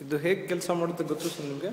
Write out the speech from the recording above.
ಇದು ಹೇಗೆ ಕೆಲಸ ಮಾಡುತ್ತೆ ಗೊತ್ತು ಸರ್ ನಿಮಗೆ?